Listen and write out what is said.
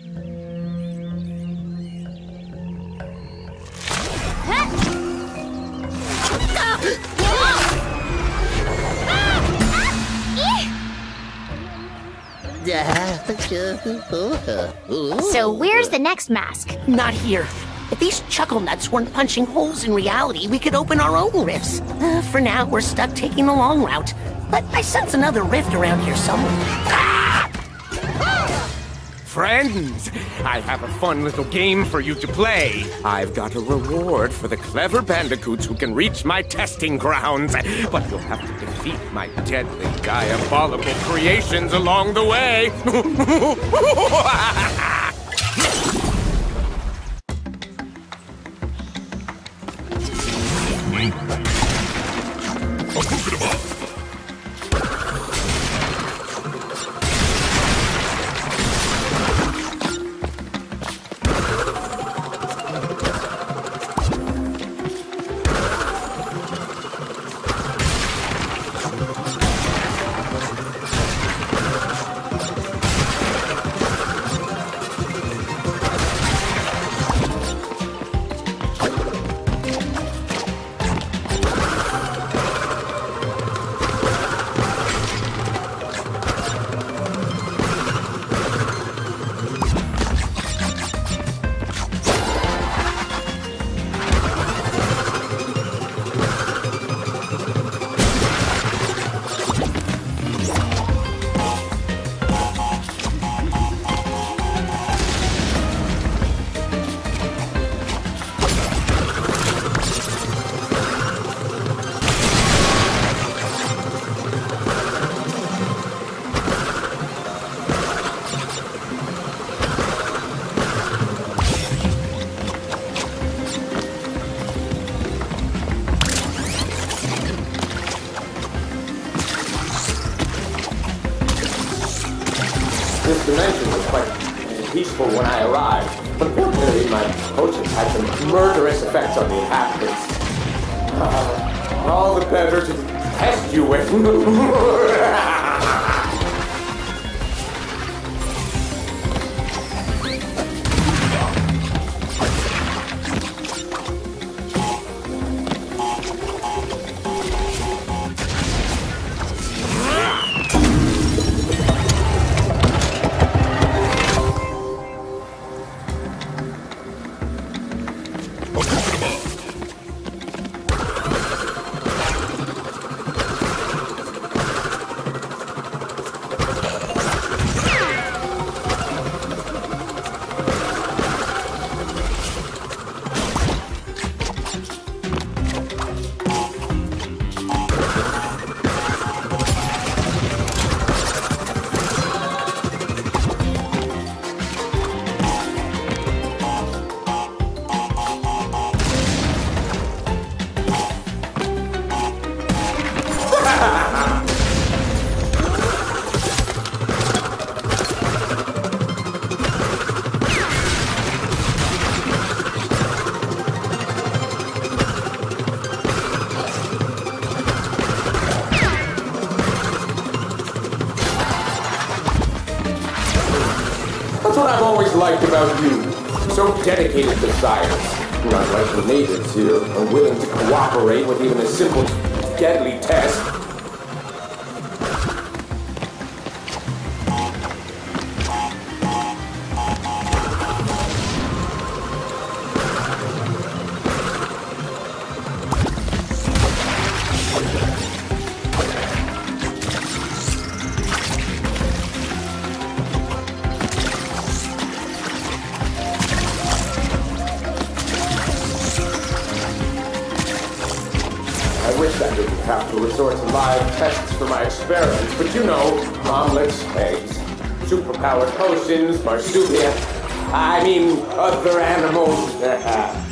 So where's the next mask? Not here. If these chuckle nuts weren't punching holes in reality, we could open our own rifts. Uh, for now, we're stuck taking the long route. But I sense another rift around here somewhere. Ah! Friends, I have a fun little game for you to play. I've got a reward for the clever bandicoots who can reach my testing grounds. But you'll have to defeat my deadly, diabolical creations along the way. This dimension was quite peaceful when I arrived. But unfortunately, my potions had some murderous effects on the inhabitants. Uh, all the better to test you with. liked about you. So dedicated to science. Not like the natives here, unwilling to cooperate with even a simple deadly test. Resort to live tests for my experiments, but you know, omelets, eggs, superpowered potions, marsupial, I mean, other animals.